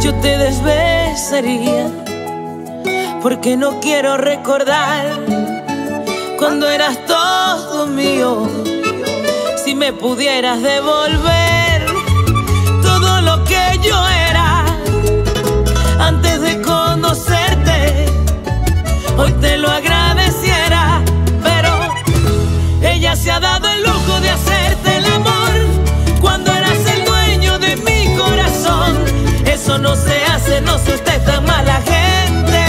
yo te desbesaría. Porque no quiero recordar cuando eras todo mío. Si me pudieras devolver todo lo que yo era antes de conocerte, hoy te lo agradeciera. Pero ella se ha dado el lujo no se usted tan mala gente.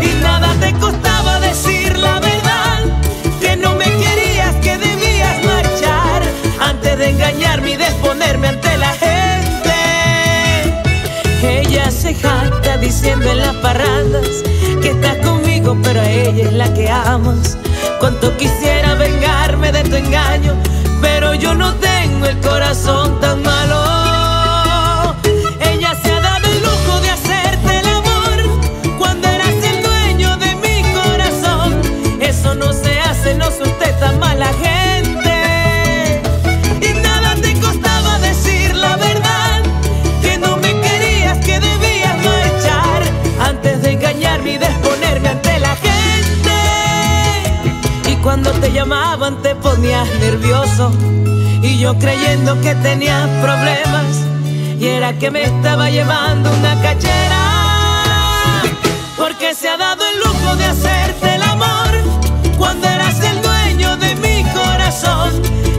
Y nada te costaba decir la verdad, que no me querías, que debías marchar antes de engañarme y exponerme ante la gente. Ella se jacta diciendo en las parrandas que estás conmigo, pero a ella es la que amas. Cuanto quisiera vengarme de tu engaño, pero yo no tengo el corazón tan malo. Te ponías nervioso y yo creyendo que tenías problemas y era que me estaba llevando una cachera porque se ha dado el lujo de hacerte el amor cuando eras el dueño de mi corazón.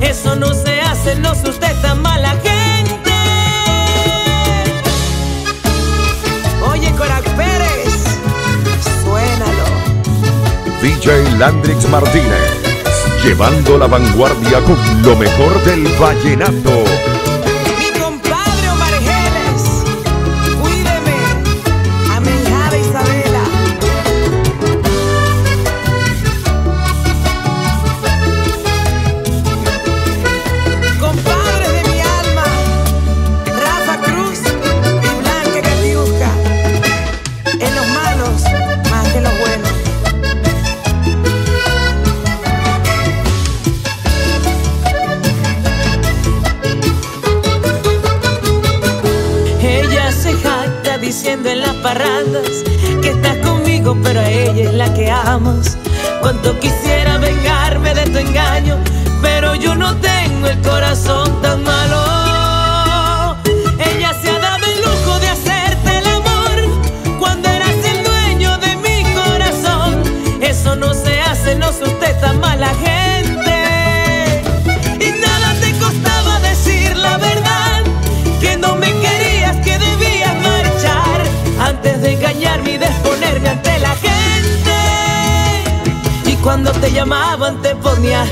Eso no se hace, no es usted tan mala gente. Oye, Corac Pérez, suénalo. DJ Landrix Martínez, llevando la vanguardia con lo mejor del vallenato. Ella se jacta diciendo en las parrandas que estás conmigo, pero a ella es la que amas. Cuanto quisiera vengarme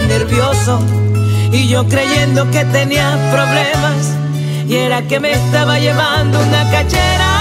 nervioso y yo creyendo que tenías problemas y era que me estaba llevando una cachera